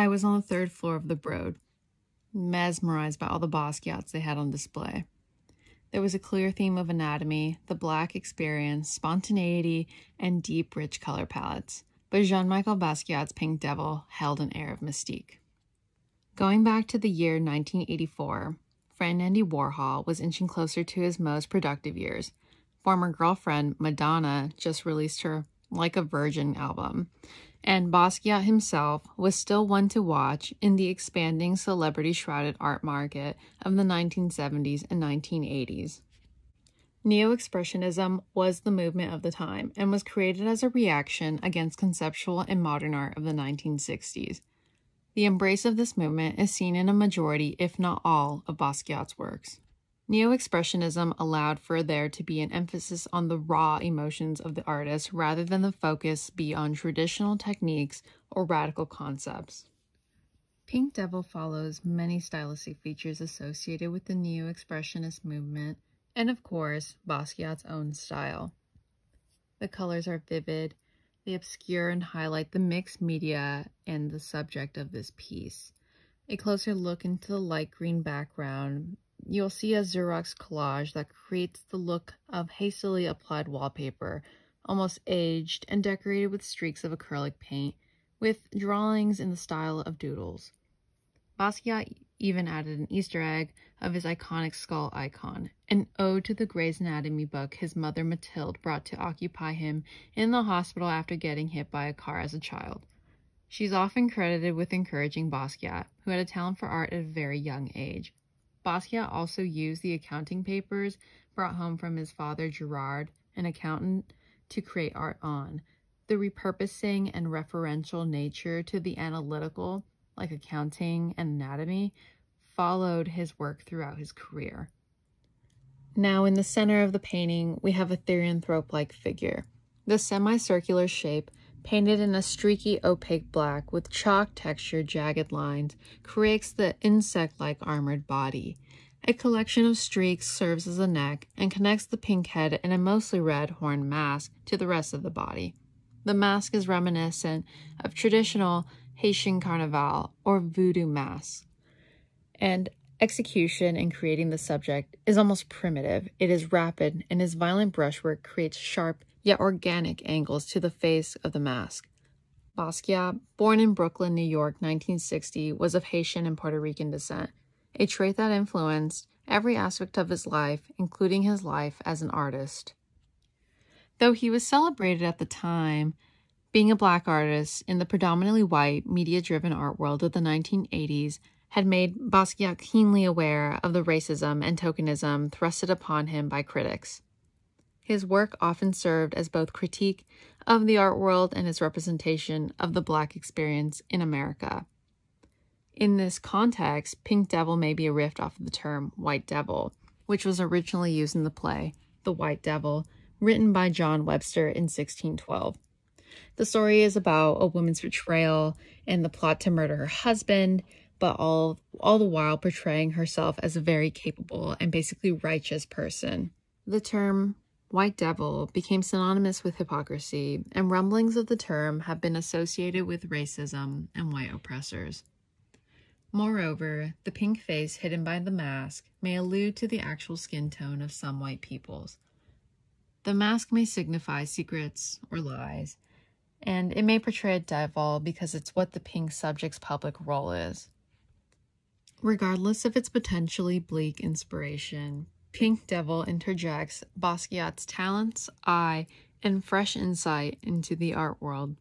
I was on the third floor of the Broad, mesmerized by all the Basquiats they had on display. There was a clear theme of anatomy, the black experience, spontaneity, and deep, rich color palettes, but Jean Michel Basquiat's Pink Devil held an air of mystique. Going back to the year 1984, friend Andy Warhol was inching closer to his most productive years. Former girlfriend Madonna just released her Like a Virgin album, and Basquiat himself was still one to watch in the expanding celebrity shrouded art market of the 1970s and 1980s. Neo Expressionism was the movement of the time and was created as a reaction against conceptual and modern art of the 1960s. The embrace of this movement is seen in a majority, if not all, of Basquiat's works. Neo Expressionism allowed for there to be an emphasis on the raw emotions of the artist rather than the focus be on traditional techniques or radical concepts. Pink Devil follows many stylistic features associated with the Neo Expressionist movement and, of course, Basquiat's own style. The colors are vivid, they obscure and highlight the mixed media and the subject of this piece. A closer look into the light green background you'll see a Xerox collage that creates the look of hastily applied wallpaper, almost aged and decorated with streaks of acrylic paint, with drawings in the style of doodles. Basquiat even added an Easter egg of his iconic skull icon, an ode to the Gray's Anatomy book his mother Mathilde brought to occupy him in the hospital after getting hit by a car as a child. She's often credited with encouraging Basquiat, who had a talent for art at a very young age. Basquiat also used the accounting papers brought home from his father Gerard, an accountant, to create art on. The repurposing and referential nature to the analytical, like accounting and anatomy, followed his work throughout his career. Now, in the center of the painting, we have a therianthrope-like figure. The semicircular shape painted in a streaky opaque black with chalk textured jagged lines, creates the insect-like armored body. A collection of streaks serves as a neck and connects the pink head and a mostly red horned mask to the rest of the body. The mask is reminiscent of traditional Haitian carnival or voodoo masks. And execution in creating the subject is almost primitive. It is rapid, and his violent brushwork creates sharp yet organic angles to the face of the mask. Basquiat, born in Brooklyn, New York, 1960, was of Haitian and Puerto Rican descent, a trait that influenced every aspect of his life, including his life as an artist. Though he was celebrated at the time, being a black artist in the predominantly white, media driven art world of the 1980s had made Basquiat keenly aware of the racism and tokenism thrusted upon him by critics. His work often served as both critique of the art world and his representation of the Black experience in America. In this context, Pink Devil may be a riff off of the term White Devil, which was originally used in the play The White Devil, written by John Webster in 1612. The story is about a woman's betrayal and the plot to murder her husband, but all all the while portraying herself as a very capable and basically righteous person. The term White devil became synonymous with hypocrisy, and rumblings of the term have been associated with racism and white oppressors. Moreover, the pink face hidden by the mask may allude to the actual skin tone of some white peoples. The mask may signify secrets or lies, and it may portray a devil because it's what the pink subject's public role is. Regardless of its potentially bleak inspiration, Pink Devil interjects Basquiat's talents, eye, and fresh insight into the art world.